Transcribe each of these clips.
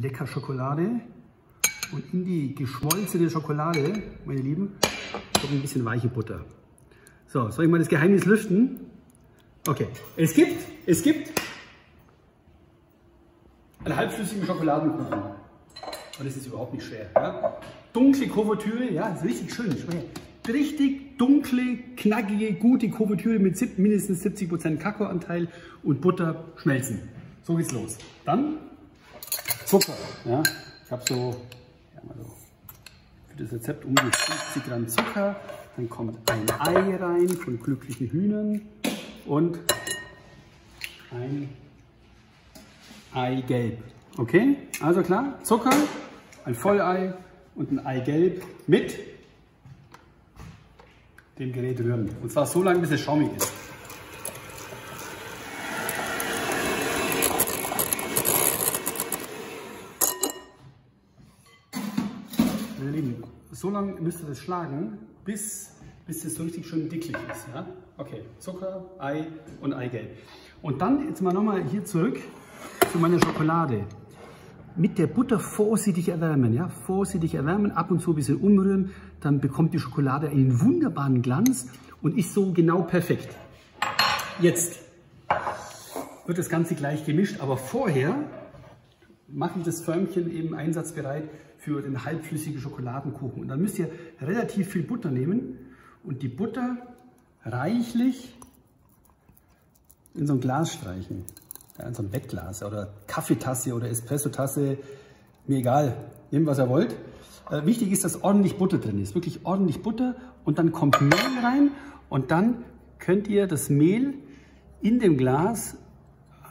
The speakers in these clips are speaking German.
lecker Schokolade. Und in die geschmolzene Schokolade, meine Lieben, kommt ein bisschen weiche Butter. So, soll ich mal das Geheimnis lüften? Okay, es gibt, es gibt einen halbflüssigen Schokoladenkuchen. Und das ist überhaupt nicht schwer. Ja? Dunkle Kuvertüre, ja, ist richtig schön. Richtig dunkle, knackige, gute Kuvertüre mit mindestens 70% Kakaoanteil und Butter schmelzen. So geht's los. Dann Zucker. Ja? Ich habe so, ja, so für das Rezept um die 50 Gramm Zucker. Dann kommt ein Ei rein von glücklichen Hühnern und ein Eigelb. Okay, also klar, Zucker, ein Vollei und ein Eigelb mit dem Gerät rühren. Und zwar so lange, bis es schaumig ist. Lange müsst ihr das schlagen, bis, bis es so richtig schön dicklich ist. Ja? Okay, Zucker, Ei und Eigelb. Und dann jetzt mal nochmal hier zurück zu meiner Schokolade. Mit der Butter vorsichtig erwärmen, ja, vorsichtig erwärmen, ab und zu ein bisschen umrühren, dann bekommt die Schokolade einen wunderbaren Glanz und ist so genau perfekt. Jetzt wird das Ganze gleich gemischt, aber vorher mache ich das Förmchen eben einsatzbereit für den halbflüssigen Schokoladenkuchen. Und dann müsst ihr relativ viel Butter nehmen und die Butter reichlich in so ein Glas streichen. Ja, in so ein Wegglas oder Kaffeetasse oder Espressotasse, mir egal, nehmt was ihr wollt. Äh, wichtig ist, dass ordentlich Butter drin ist, wirklich ordentlich Butter und dann kommt Mehl rein und dann könnt ihr das Mehl in dem Glas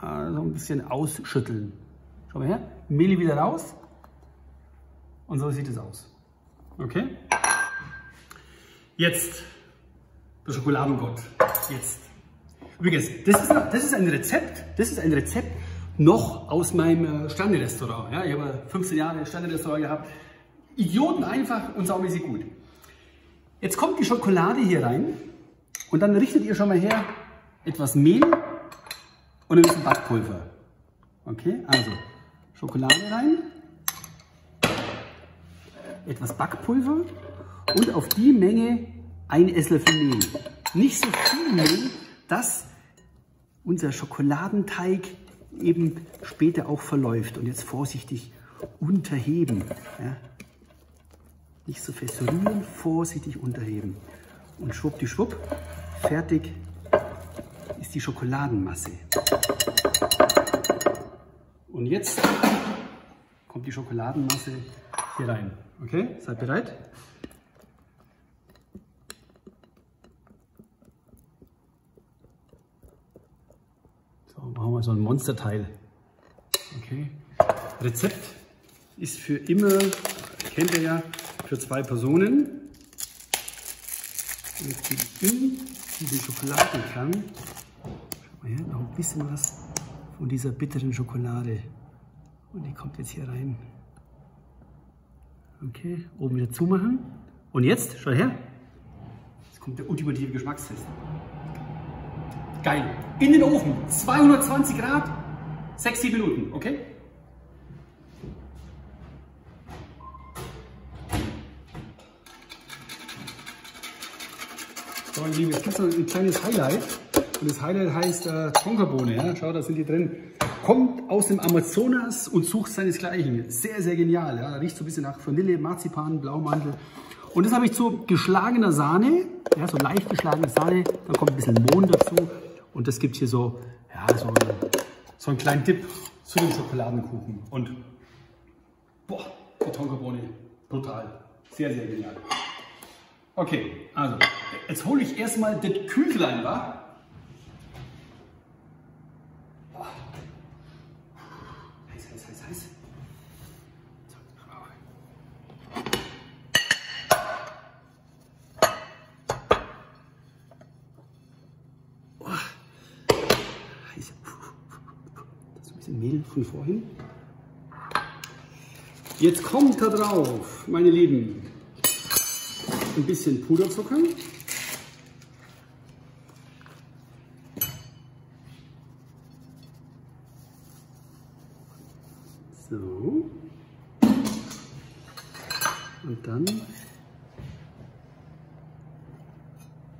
äh, so ein bisschen ausschütteln. Schau mal her, Mehl wieder raus und so sieht es aus. Okay? Jetzt der Schokoladengott. Jetzt. Übrigens, das ist, das ist ein Rezept, das ist ein Rezept noch aus meinem Sterne-Restaurant. Ja, ich habe 15 Jahre Sterne-Restaurant gehabt. Idioten einfach und saumäßig gut. Jetzt kommt die Schokolade hier rein und dann richtet ihr schon mal her etwas Mehl und ein bisschen Backpulver. Okay, also Schokolade rein, etwas Backpulver und auf die Menge ein Esslöffel Mehl. Nicht so viel Mehl, dass unser Schokoladenteig eben später auch verläuft. Und jetzt vorsichtig unterheben. Ja. Nicht so fest rühren, vorsichtig unterheben. Und schwuppdiwupp, fertig ist die Schokoladenmasse. Und jetzt kommt die Schokoladenmasse hier rein. Okay, seid bereit? machen wir so ein Monsterteil. Okay. Rezept ist für immer, kennt ihr ja, für zwei Personen. Und in diesen Schokoladenkern schau mal her, noch ein bisschen was von dieser bitteren Schokolade. Und die kommt jetzt hier rein. Okay, oben wieder zumachen. Und jetzt, schau her, jetzt kommt der ultimative Geschmackstest. Geil. In den Ofen. 220 Grad. 6, 7 Minuten. Okay? So, meine Lieben, jetzt gibt es noch ein kleines Highlight. Und das Highlight heißt äh, Tonkabohne. Ja? Schau, da sind die drin. Kommt aus dem Amazonas und sucht seinesgleichen. Sehr, sehr genial. Ja? Riecht so ein bisschen nach Vanille, Marzipan, Blaumantel. Und das habe ich zu geschlagener Sahne, ja, so leicht geschlagene Sahne. Dann kommt ein bisschen Mohn dazu. Und das gibt hier so, ja, so, eine, so einen kleinen Tipp zu dem Schokoladenkuchen. Und boah, die Tonkabohne, brutal. Sehr, sehr genial. Okay, also, jetzt hole ich erstmal das Küchlein, wa? Mehl von vorhin. Jetzt kommt da drauf, meine Lieben, ein bisschen Puderzucker. So. Und dann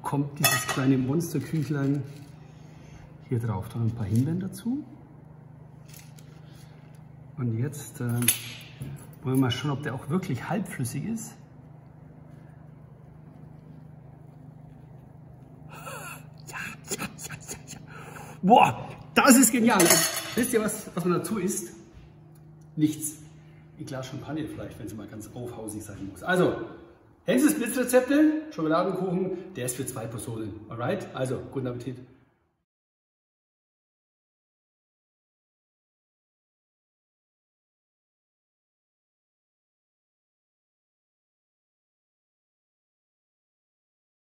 kommt dieses kleine Monsterküchlein hier drauf. Dann ein paar Himbeeren dazu. Und jetzt äh, wollen wir mal schauen, ob der auch wirklich halbflüssig ist. Ja, ja, ja, ja, ja. Boah, das ist genial. Wisst ihr, was, was man dazu isst? Nichts. Ein Glas Champagner vielleicht, wenn es mal ganz aufhausig sein muss. Also, Henses Blitzrezepte, Schokoladenkuchen, der ist für zwei Personen. Alright? Also, guten Appetit.